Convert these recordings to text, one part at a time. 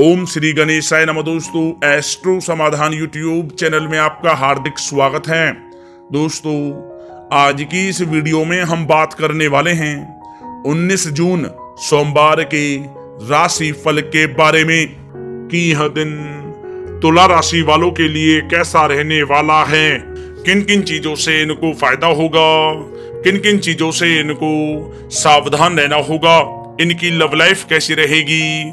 ओम श्री गणेशाय नमः दोस्तों एस्ट्रो समाधान यूट्यूब चैनल में आपका हार्दिक स्वागत है। दोस्तों, आज की इस वीडियो में हम बात करने वाले हैं 19 जून, सोमवार के राशि फल के बारे में। कि यह दिन तुला राशि वालों के लिए कैसा रहने वाला है? किन किन चीज़ों से इनको फ़ायदा होगा? किन किन चीज़ों से इनको सावधान रहना होगा? इनकी लव लाइफ कैसी रहेगी?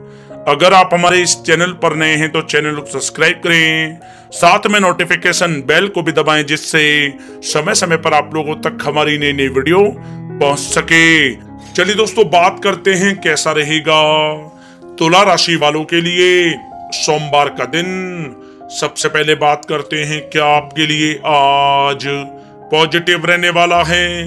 अगर आप हमारे इस चैनल पर नए हैं तो चैनल को सब्सक्राइब करें। साथ में नोटिफिकेशन बेल को भी दबाएँ, जिससे समय समय पर आप लोगों तक हमारी नई नई वीडियो पहुँच सके। चलिए दोस्तों, बात करते हैं, कैसा रहेगा? तुला राशि वालों के लिए सोमवार का दिन। सबसे पहले बात करते हैं, क्या आपके लिए आज पॉजिटिव रहने वाला है?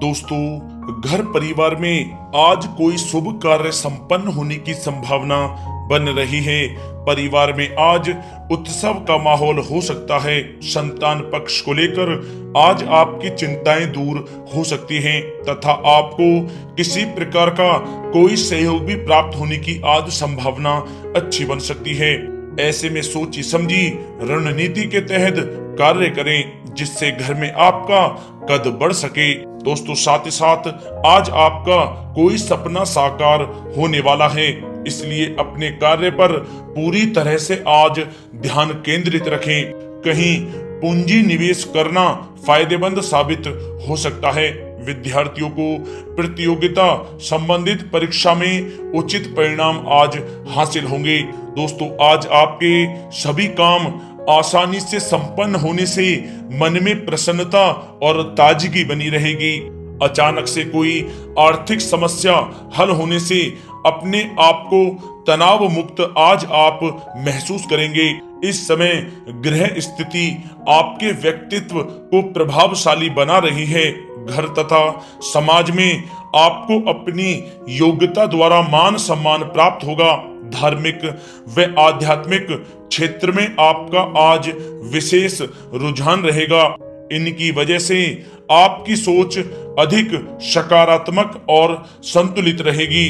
दोस्तों घर परिवार में आज कोई शुभ कार्य संपन्न होने की संभावना बन रही है। परिवार में आज उत्सव का माहौल हो सकता है। संतान पक्ष को लेकर आज आपकी चिंताएँ दूर हो सकती हैं तथा आपको किसी प्रकार का कोई सहयोग भी प्राप्त होने की आज संभावना अच्छी बन सकती है। ऐसे में सोची समझी रणनीति के तहत कार्य करें जिससे घर में आपका कद बढ़ सके। दोस्तों, साथ ही साथ आज आपका कोई सपना साकार होने वाला है, इसलिए अपने कार्य पर पूरी तरह से आज ध्यान केंद्रित रखें। कहीं पूंजी निवेश करना फ़ायदेमंद साबित हो सकता है। विद्यार्थियों को प्रतियोगिता संबंधित परीक्षा में उचित परिणाम आज हासिल होंगे। दोस्तों, आज आपके सभी काम आसानी से संपन्न होने से मन में प्रसन्नता और ताजगी बनी रहेगी। अचानक से कोई आर्थिक समस्या हल होने से अपने आप को तनाव मुक्त आज आप महसूस करेंगे। इस समय ग्रह स्थिति आपके व्यक्तित्व को प्रभावशाली बना रही है। घर तथा समाज में आपको अपनी योग्यता द्वारा मान सम्मान प्राप्त होगा। धार्मिक व आध्यात्मिक क्षेत्र में आपका आज विशेष रुझान रहेगा। इनकी वजह से आपकी सोच अधिक सकारात्मक और संतुलित रहेगी।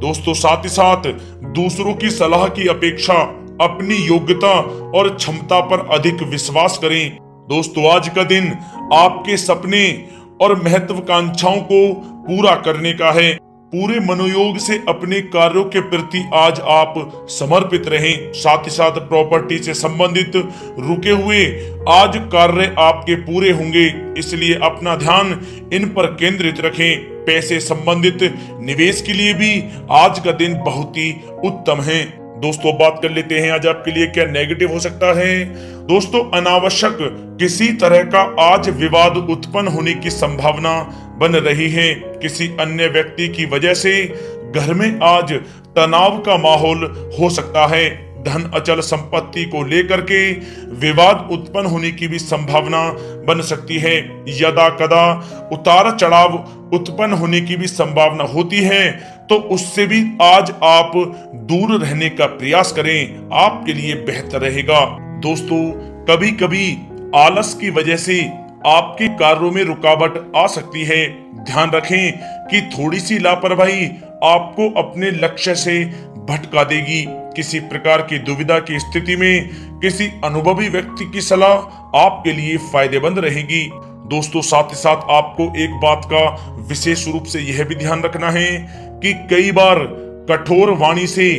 दोस्तों, साथ ही साथ दूसरों की सलाह की अपेक्षा अपनी योग्यता और क्षमता पर अधिक विश्वास करें। दोस्तों, आज का दिन आपके सपने और महत्वाकांक्षाओं को पूरा करने का है। पूरे मनोयोग से अपने कार्यों के प्रति आज आप समर्पित रहें। साथ ही साथ प्रॉपर्टी से संबंधित रुके हुए आज कार्य आपके पूरे होंगे। इसलिए अपना ध्यान इन पर केंद्रित रखें। पैसे संबंधित निवेश के लिए भी आज का दिन बहुत ही उत्तम है। दोस्तों, बात कर लेते हैं आज आपके लिए क्या नेगेटिव हो सकता है। दोस्तों, अनावश्यक किसी तरह का आज विवाद उत्पन्न होने की संभावना बन रही है किसी अन्य व्यक्ति की वजह से। घर में आज तनाव का माहौल हो सकता है। धन, अचल संपत्ति को लेकर के विवाद उत्पन्न होने की भी संभावना बन सकती है। यदा कदा उतार चढ़ाव उत्पन्न होने की भी संभावना होती है तो उससे भी आज आप दूर रहने का प्रयास करें। आपके लिए बेहतर रहेगा। दोस्तों कभी कभी आलस की वजह से आपके कार्यों में रुकावट आ सकती है। ध्यान रखें कि थोड़ी सी लापरवाही आपको अपने लक्ष्य से भटका देगी। किसी प्रकार की दुविधा की स्थिति में किसी अनुभवी व्यक्ति की सलाह आपके लिए फ़ायदेमंद रहेगी। दोस्तों, साथ ही साथ आपको एक बात का विशेष रूप से यह भी ध्यान रखना है कि कई बार कठोर वाणी से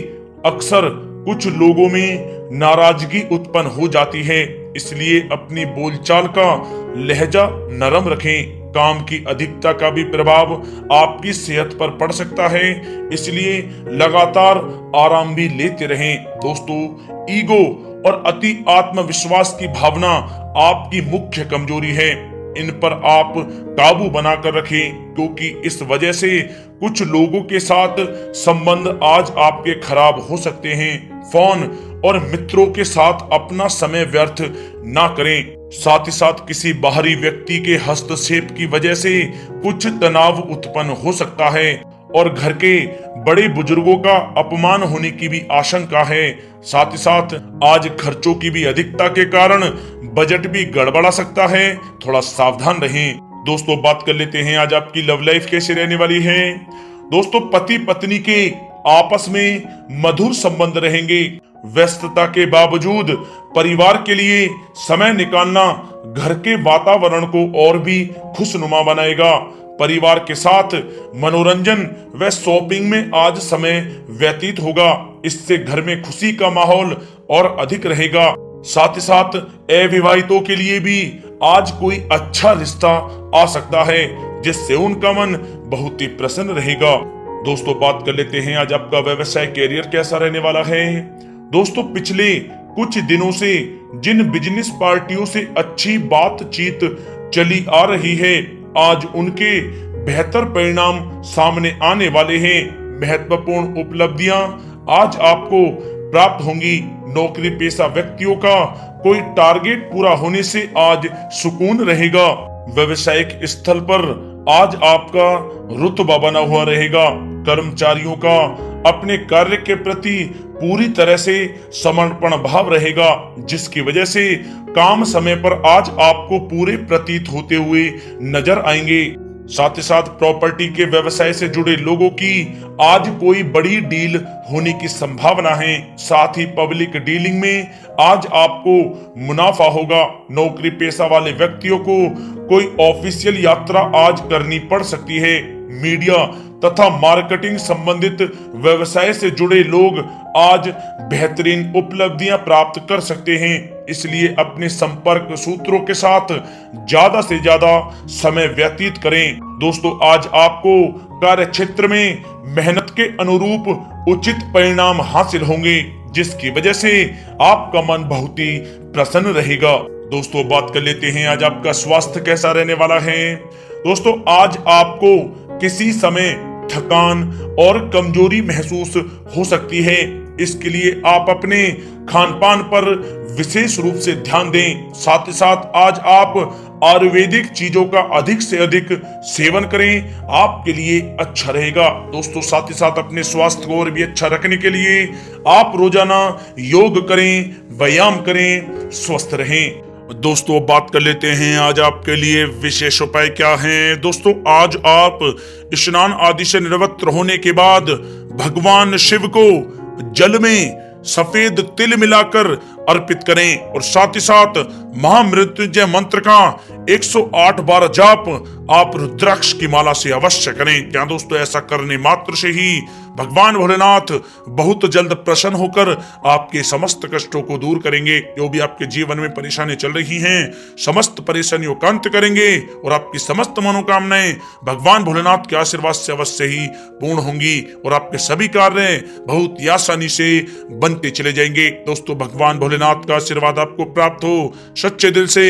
अक्सर कुछ लोगों में नाराज़गी उत्पन्न हो जाती है। इसलिए अपनी बोलचाल का लहजा नरम रखें। काम की अधिकता का भी प्रभाव आपकी सेहत पर पड़ सकता है। इसलिए लगातार आराम भी लेते रहें। दोस्तों, ईगो और अति आत्मविश्वास की भावना आपकी मुख्य कमज़ोरी है। इन पर आप काबू बनाकर रखें, क्योंकि इस वजह से कुछ लोगों के साथ संबंध आज आपके खराब हो सकते हैं। फ़ोन और मित्रों के साथ अपना समय व्यर्थ ना करें। साथ ही साथ किसी बाहरी व्यक्ति के हस्तक्षेप की वजह से कुछ तनाव उत्पन्न हो सकता है और घर के बड़े बुज़ुर्गों का अपमान होने की भी आशंका है। साथ ही साथ आज खर्चों की भी अधिकता के कारण बजट भी गड़बड़ा सकता है। थोड़ा सावधान रहें। दोस्तों, बात कर लेते हैं आज आपकी लव लाइफ कैसे रहने वाली है। दोस्तों पति पत्नी के आपस में मधुर संबंध रहेंगे। व्यस्तता के बावजूद परिवार के लिए समय निकालना घर के वातावरण को और भी खुशनुमा बनाएगा। परिवार के साथ मनोरंजन व शॉपिंग में आज समय व्यतीत होगा। इससे घर में खुशी का माहौल और अधिक रहेगा। साथ ही साथ अविवाहितों के लिए भी आज कोई अच्छा रिश्ता आ सकता है, जिससे उनका मन बहुत ही प्रसन्न रहेगा। दोस्तों, बात कर लेते हैं आज आपका व्यवसाय कैरियर कैसा रहने वाला है। दोस्तों, पिछले कुछ दिनों से जिन बिज़नेस पार्टियों से अच्छी बातचीत चली आ रही है, आज उनके बेहतर परिणाम सामने आने वाले हैं। महत्वपूर्ण उपलब्धियाँ आज आपको प्राप्त होंगी। नौकरी पेशा व्यक्तियों का कोई टारगेट पूरा होने से आज सुकून रहेगा। व्यवसायिक स्थल पर आज आपका रुतबा बना हुआ रहेगा। कर्मचारियों का अपने कार्य के प्रति पूरी तरह से समर्पण भाव रहेगा, जिसकी वजह से काम समय पर आज आपको पूरे प्रतीत होते हुए नज़र आएँगे। साथ ही साथ प्रॉपर्टी के व्यवसाय से जुड़े लोगों की आज कोई बड़ी डील होने की संभावना है। साथ ही पब्लिक डीलिंग में आज आपको मुनाफा होगा। नौकरी पेशा वाले व्यक्तियों को कोई ऑफिशियल यात्रा आज करनी पड़ सकती है। मीडिया तथा मार्केटिंग संबंधित व्यवसाय से जुड़े लोग आज बेहतरीन उपलब्धियाँ प्राप्त कर सकते हैं। इसलिए अपने संपर्क सूत्रों के साथ ज़्यादा से ज़्यादा समय व्यतीत करें। दोस्तों, आज आपको कार्य क्षेत्र में मेहनत के अनुरूप उचित परिणाम हासिल होंगे, जिसकी वजह से आपका मन बहुत ही प्रसन्न रहेगा। दोस्तों, बात कर लेते हैं, आज आपका स्वास्थ्य कैसा रहने वाला है? दोस्तों, आज आपको किसी समय थकान और कमज़ोरी महसूस हो सकती है। इसके लिए आप अपने खान पान पर विशेष रूप से ध्यान दें। साथ ही साथ आज आप आयुर्वेदिक चीज़ों का अधिक से अधिक सेवन करें। आपके लिए अच्छा रहेगा। दोस्तों, साथ ही साथ अपने स्वास्थ्य को और भी अच्छा रखने के लिए आप रोज़ाना योग करें, व्यायाम करें, स्वस्थ रहें। दोस्तों बात कर लेते हैं आज आपके लिए विशेष उपाय क्या हैं। दोस्तों, आज आप स्नान आदि से निवृत्त होने के बाद भगवान शिव को जल में सफ़ेद तिल मिलाकर अर्पित करें। और साथ ही साथ महामृत्युंजय मंत्र का 108 बार जाप आप रुद्राक्ष की माला से अवश्य करें। क्या दोस्तों, ऐसा करने मात्र से ही भगवान भोलेनाथ बहुत जल्द प्रसन्न होकर आपके समस्त कष्टों को दूर करेंगे। जो भी आपके जीवन में परेशानी चल रही हैं, समस्त परेशानियों का अंत करेंगे और आपकी समस्त मनोकामनाएँ भगवान भोलेनाथ के आशीर्वाद से अवश्य ही पूर्ण होंगी और आपके सभी कार्य बहुत ही आसानी से बनते चले जाएँगे। दोस्तों, भगवान भोलेनाथ का आशीर्वाद आपको प्राप्त हो। सच्चे दिल से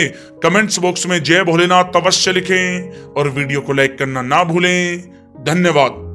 कमेंट्स बॉक्स में जय भोलेनाथ अवश्य लिखें और वीडियो को लाइक करना ना भूलें। धन्यवाद।